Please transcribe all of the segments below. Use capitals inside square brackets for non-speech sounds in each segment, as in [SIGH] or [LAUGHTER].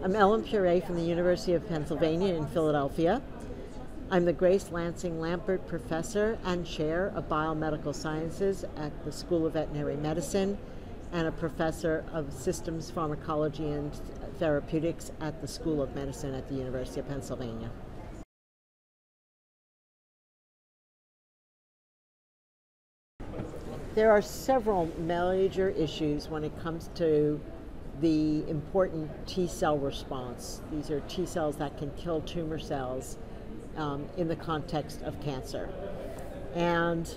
I'm Ellen Puré from the University of Pennsylvania in Philadelphia. I'm the Grace Lansing Lambert Professor and Chair of Biomedical Sciences at the School of Veterinary Medicine and a Professor of Systems Pharmacology and Therapeutics at the School of Medicine at the University of Pennsylvania. There are several major issues when it comes to the important T cell response. These are T cells that can kill tumor cells um, in the context of cancer. And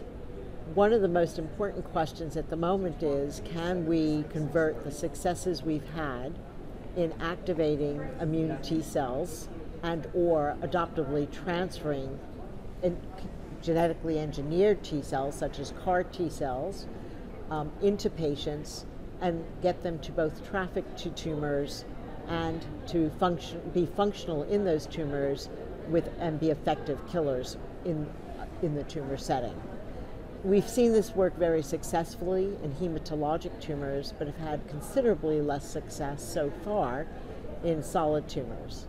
one of the most important questions at the moment is can we convert the successes we've had in activating immune T cells and or adoptively transferring genetically engineered T cells such as CAR T cells um, into patients and get them to both traffic to tumors and to function, be functional in those tumors with and be effective killers in, in the tumor setting. We've seen this work very successfully in hematologic tumors, but have had considerably less success so far in solid tumors.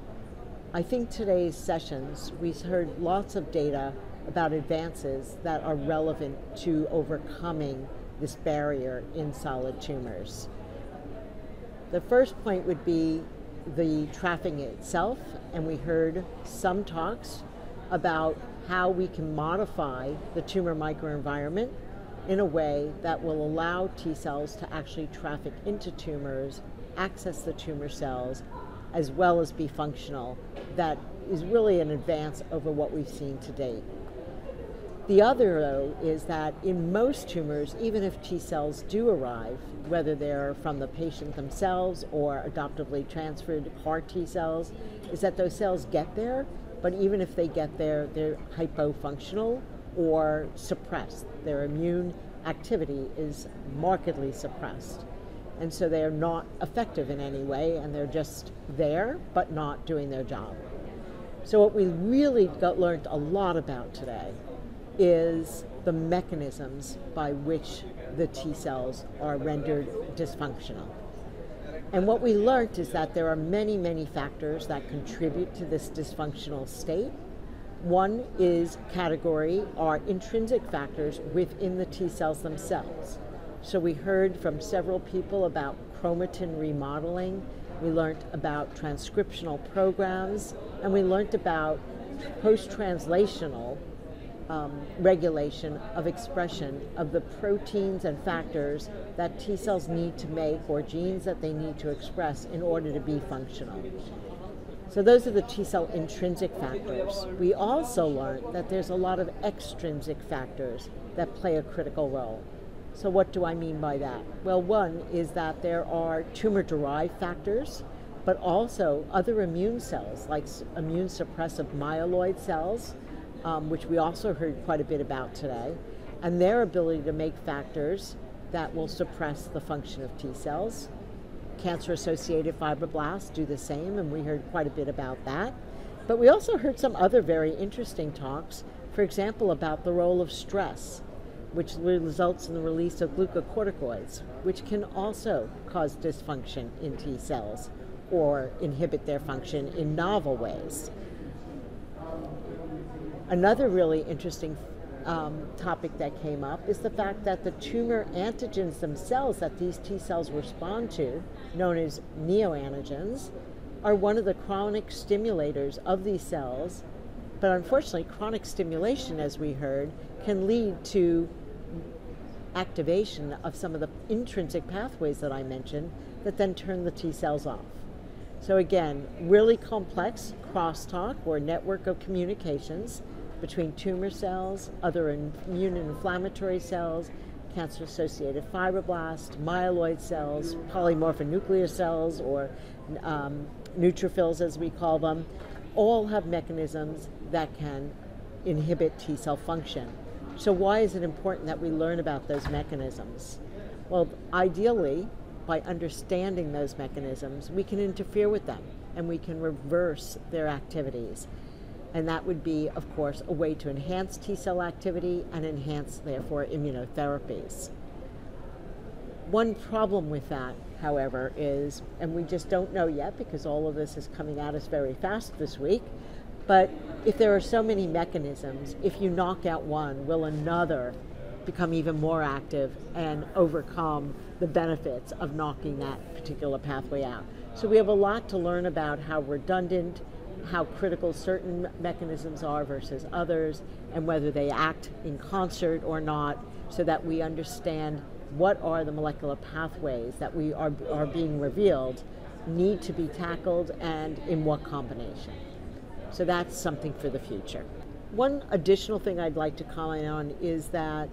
I think today's sessions, we heard lots of data about advances that are relevant to overcoming this barrier in solid tumors. The first point would be the trafficking itself, and we heard some talks about how we can modify the tumor microenvironment in a way that will allow T cells to actually traffic into tumors, access the tumor cells, as well as be functional. That is really an advance over what we've seen to date. The other, though, is that in most tumors, even if T cells do arrive, whether they're from the patient themselves or adoptively transferred CAR T cells, is that those cells get there, but even if they get there, they're hypofunctional or suppressed. Their immune activity is markedly suppressed. And so they are not effective in any way, and they're just there, but not doing their job. So, what we really got learned a lot about today is the mechanisms by which the T cells are rendered dysfunctional. And what we learned is that there are many, many factors that contribute to this dysfunctional state. One is category are intrinsic factors within the T cells themselves. So we heard from several people about chromatin remodeling. We learned about transcriptional programs, and we learned about post-translational um, regulation of expression of the proteins and factors that T cells need to make or genes that they need to express in order to be functional. So those are the T cell intrinsic factors. We also learned that there's a lot of extrinsic factors that play a critical role. So what do I mean by that? Well, one is that there are tumor-derived factors, but also other immune cells like immune suppressive myeloid cells um, which we also heard quite a bit about today, and their ability to make factors that will suppress the function of T cells. Cancer associated fibroblasts do the same, and we heard quite a bit about that. But we also heard some other very interesting talks, for example, about the role of stress, which results in the release of glucocorticoids, which can also cause dysfunction in T cells or inhibit their function in novel ways. Another really interesting um, topic that came up is the fact that the tumor antigens themselves that these T cells respond to, known as neoantigens, are one of the chronic stimulators of these cells. But unfortunately, chronic stimulation, as we heard, can lead to activation of some of the intrinsic pathways that I mentioned that then turn the T cells off. So, again, really complex crosstalk or network of communications between tumor cells, other immune and inflammatory cells, cancer associated fibroblasts, myeloid cells, polymorphonuclear cells, or um, neutrophils as we call them, all have mechanisms that can inhibit T cell function. So, why is it important that we learn about those mechanisms? Well, ideally, by understanding those mechanisms, we can interfere with them and we can reverse their activities. And that would be, of course, a way to enhance T cell activity and enhance, therefore, immunotherapies. One problem with that, however, is, and we just don't know yet because all of this is coming at us very fast this week, but if there are so many mechanisms, if you knock out one, will another become even more active and overcome the benefits of knocking that particular pathway out? So we have a lot to learn about how redundant, how critical certain mechanisms are versus others, and whether they act in concert or not, so that we understand what are the molecular pathways that we are, are being revealed need to be tackled and in what combination. So that's something for the future. One additional thing I'd like to comment on is that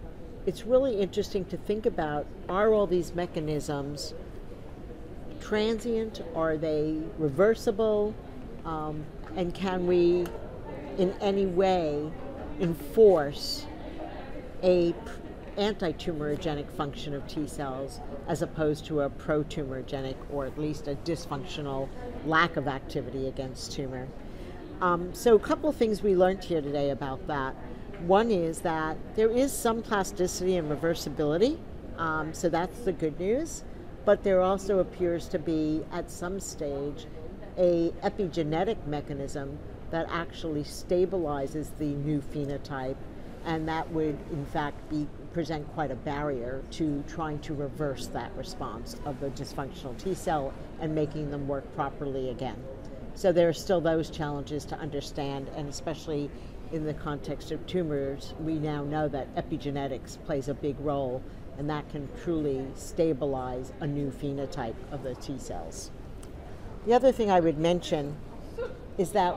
it's really interesting to think about are all these mechanisms transient? Are they reversible? Um, and can we, in any way, enforce a anti-tumorigenic function of T cells as opposed to a pro-tumorigenic or at least a dysfunctional lack of activity against tumor. Um, so a couple of things we learned here today about that. One is that there is some plasticity and reversibility, um, so that's the good news. But there also appears to be, at some stage, a epigenetic mechanism that actually stabilizes the new phenotype, and that would, in fact, be present quite a barrier to trying to reverse that response of the dysfunctional T cell and making them work properly again. So there are still those challenges to understand, and especially in the context of tumors, we now know that epigenetics plays a big role, and that can truly stabilize a new phenotype of the T cells. The other thing I would mention is that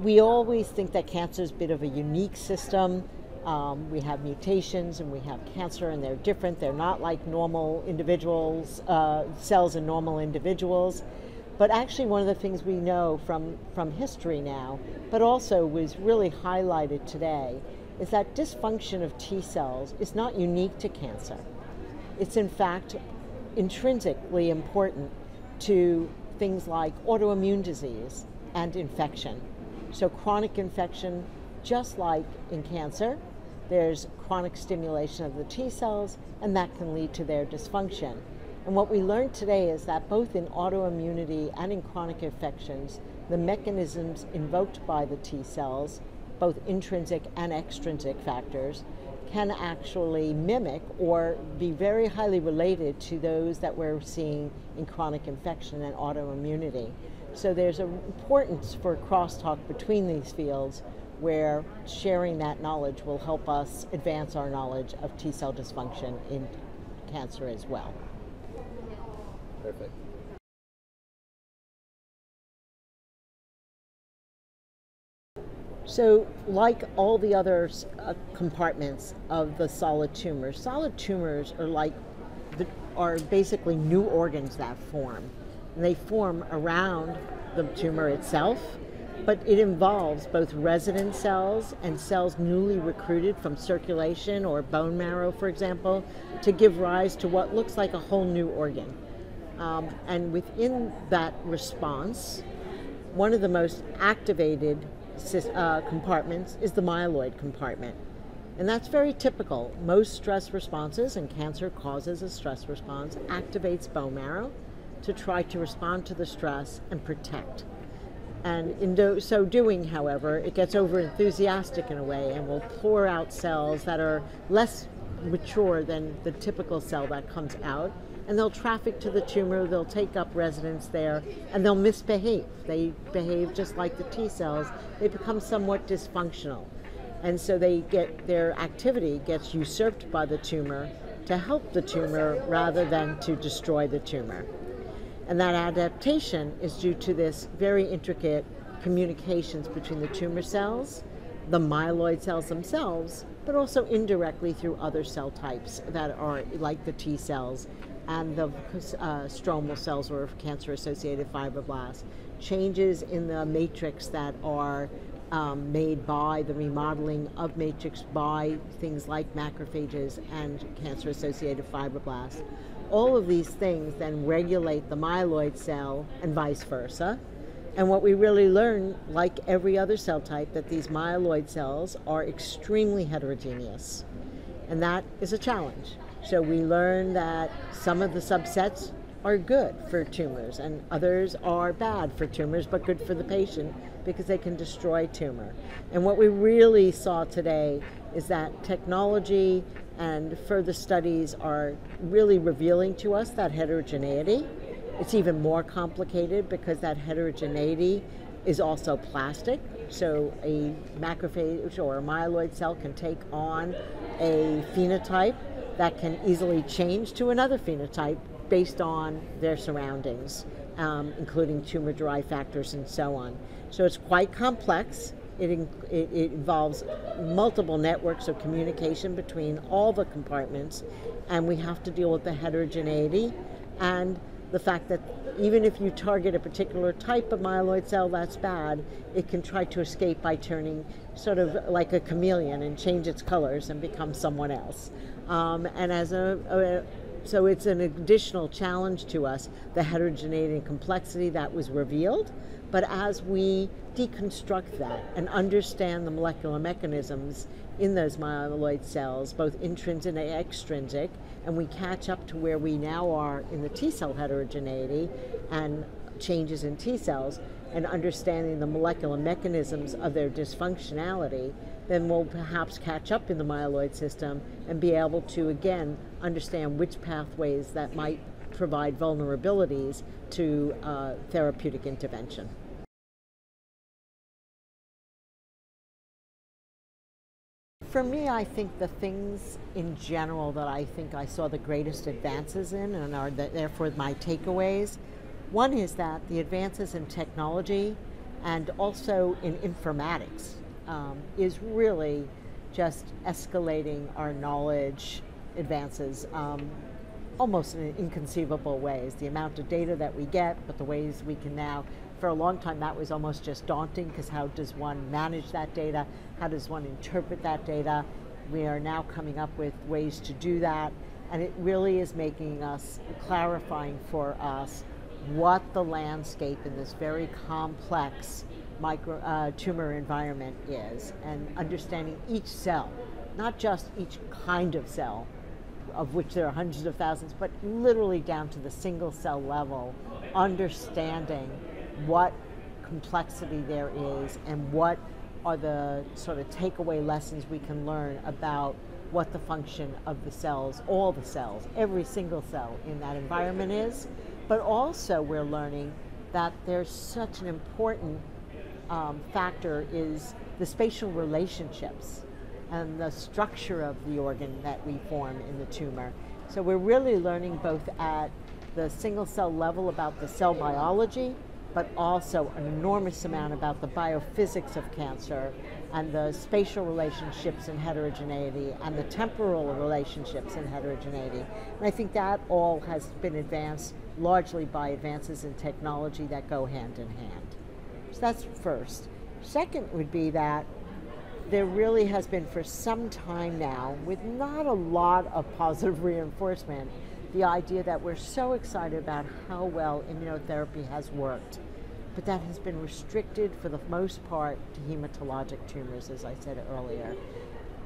we always think that cancer is a bit of a unique system. Um, we have mutations and we have cancer, and they're different. They're not like normal individuals, uh, cells in normal individuals. But actually, one of the things we know from, from history now, but also was really highlighted today, is that dysfunction of T cells is not unique to cancer. It's in fact intrinsically important to things like autoimmune disease and infection. So, chronic infection, just like in cancer, there's chronic stimulation of the T cells, and that can lead to their dysfunction. And what we learned today is that both in autoimmunity and in chronic infections, the mechanisms invoked by the T cells, both intrinsic and extrinsic factors, can actually mimic or be very highly related to those that we're seeing in chronic infection and autoimmunity. So there's an importance for crosstalk between these fields where sharing that knowledge will help us advance our knowledge of T cell dysfunction in cancer as well. Perfect. So, like all the other uh, compartments of the solid tumors, solid tumors are like the, are basically new organs that form. And they form around the tumor itself, but it involves both resident cells and cells newly recruited from circulation or bone marrow, for example, to give rise to what looks like a whole new organ. Um, and within that response, one of the most activated uh, compartments is the myeloid compartment. And that's very typical. Most stress responses, and cancer causes a stress response, activates bone marrow to try to respond to the stress and protect. And in do, so doing, however, it gets over enthusiastic in a way and will pour out cells that are less mature than the typical cell that comes out and they'll traffic to the tumor, they'll take up residence there, and they'll misbehave. They behave just like the T cells. They become somewhat dysfunctional. And so they get their activity gets usurped by the tumor to help the tumor rather than to destroy the tumor. And that adaptation is due to this very intricate communications between the tumor cells, the myeloid cells themselves, but also indirectly through other cell types that are like the T cells and the uh, stromal cells or cancer associated fibroblasts, changes in the matrix that are um, made by the remodeling of matrix by things like macrophages and cancer associated fibroblasts. All of these things then regulate the myeloid cell and vice versa. And what we really learn, like every other cell type, that these myeloid cells are extremely heterogeneous. And that is a challenge So we learn that some of the subsets are good for tumors and others are bad for tumors but good for the patient because they can destroy tumor. And what we really saw today is that technology and further studies are really revealing to us that heterogeneity. It's even more complicated because that heterogeneity is also plastic. So a macrophage or a myeloid cell can take on a phenotype that can easily change to another phenotype based on their surroundings, um, including tumor derived factors and so on. So it's quite complex. It, it, it, involves multiple networks of communication between all the compartments, and we have to deal with the heterogeneity and the fact that even if you target a particular type of myeloid cell that's bad, it can try to escape by turning sort of like a chameleon and change its colors and become someone else. Um, and as a, a so it's an additional challenge to us, the heterogeneity and complexity that was revealed. But as we deconstruct that and understand the molecular mechanisms in those myeloid cells, both intrinsic and extrinsic, and we catch up to where we now are in the T cell heterogeneity and changes in T cells, and understanding the molecular mechanisms of their dysfunctionality, then we'll perhaps catch up in the myeloid system and be able to again understand which pathways that might provide vulnerabilities to uh, therapeutic intervention. For me, I think the things in general that I think I saw the greatest advances in and are the, therefore my takeaways. One is that the advances in technology and also in informatics um, is really just escalating our knowledge advances um, almost in inconceivable ways. The amount of data that we get, but the ways we can now, for a long time, that was almost just daunting because how does one manage that data? How does one interpret that data? We are now coming up with ways to do that, and it really is making us clarifying for us what the landscape in this very complex micro, uh, tumor environment is and understanding each cell, not just each kind of cell, of which there are hundreds of thousands, but literally down to the single cell level, understanding what complexity there is and what are the sort of takeaway lessons we can learn about what the function of the cells, all the cells, every single cell in that environment is. But also, we're learning that there's such an important um, factor is the spatial relationships and the structure of the organ that we form in the tumor. So we're really learning both at the single cell level about the cell biology, but also an enormous amount about the biophysics of cancer and the spatial relationships and heterogeneity and the temporal relationships and heterogeneity. And I think that all has been advanced largely by advances in technology that go hand in hand. So that's first. Second would be that there really has been for some time now, with not a lot of positive [LAUGHS] reinforcement, the idea that we're so excited about how well immunotherapy has worked. But that has been restricted for the most part to hematologic tumors, as I said earlier.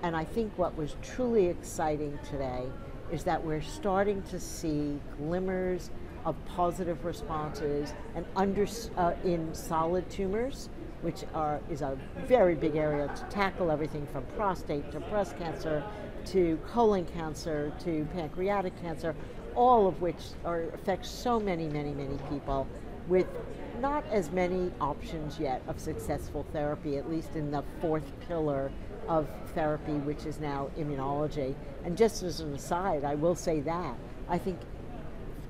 And I think what was truly exciting today is that we're starting to see glimmers of positive responses and under, uh, in solid tumors, which are, is a very big area to tackle everything from prostate to breast cancer to colon cancer to pancreatic cancer, all of which are, affect so many, many, many people with not as many options yet of successful therapy, at least in the fourth pillar of therapy, which is now immunology. And just as an aside, I will say that I think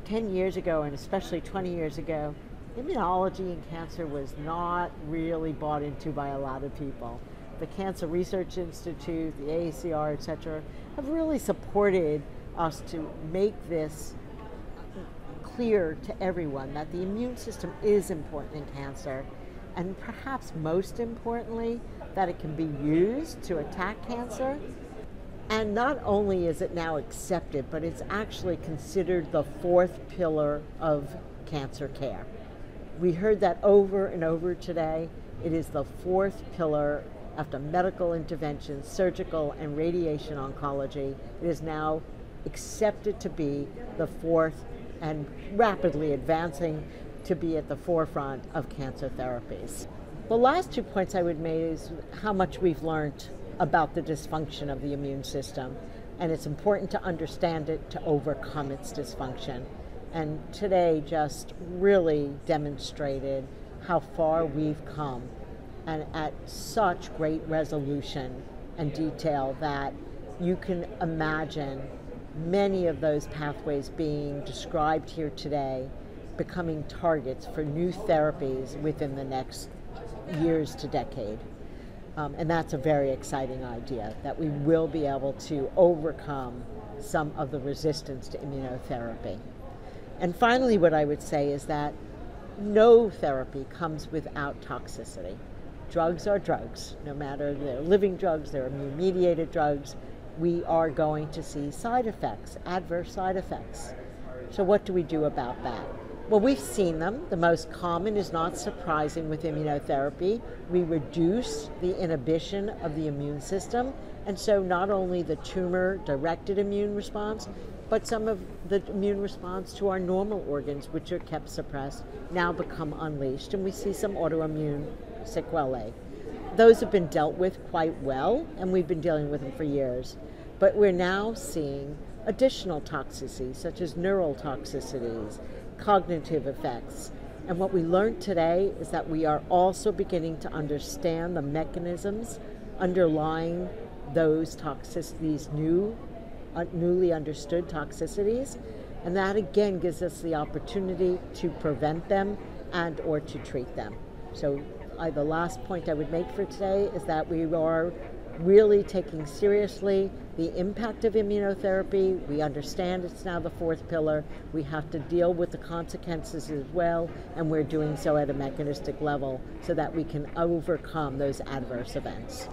10 years ago, and especially 20 years ago, immunology in cancer was not really bought into by a lot of people. The Cancer Research Institute, the AACR, et cetera, have really supported us to make this clear to everyone that the immune system is important in cancer, and perhaps most importantly, that it can be used to attack cancer and not only is it now accepted, but it's actually considered the fourth pillar of cancer care. We heard that over and over today. It is the fourth pillar after medical intervention, surgical and radiation oncology. It is now accepted to be the fourth and rapidly advancing to be at the forefront of cancer therapies. The last two points I would make is how much we've learned about the dysfunction of the immune system, and it's important to understand it to overcome its dysfunction. And today just really demonstrated how far we've come and at such great resolution and detail that you can imagine many of those pathways being described here today becoming targets for new therapies within the next years to decade. Um, and that's a very exciting idea that we will be able to overcome some of the resistance to immunotherapy. And finally, what I would say is that no therapy comes without toxicity. Drugs are drugs, no matter they're living drugs, they're immune mediated drugs. We are going to see side effects, adverse side effects. So, what do we do about that? Well, we've seen them. The most common is not surprising with immunotherapy. We reduce the inhibition of the immune system, and so not only the tumor directed immune response, but some of the immune response to our normal organs, which are kept suppressed, now become unleashed, and we see some autoimmune sequelae. Those have been dealt with quite well, and we've been dealing with them for years. But we're now seeing additional toxicities, such as neural toxicities, cognitive effects. And what we learned today is that we are also beginning to understand the mechanisms underlying those toxicities, new uh, newly understood toxicities, and that again gives us the opportunity to prevent them and or to treat them. So I, the last point I would make for today is that we are really taking seriously the impact of immunotherapy. We understand it's now the fourth pillar. We have to deal with the consequences as well, and we're doing so at a mechanistic level so that we can overcome those adverse events.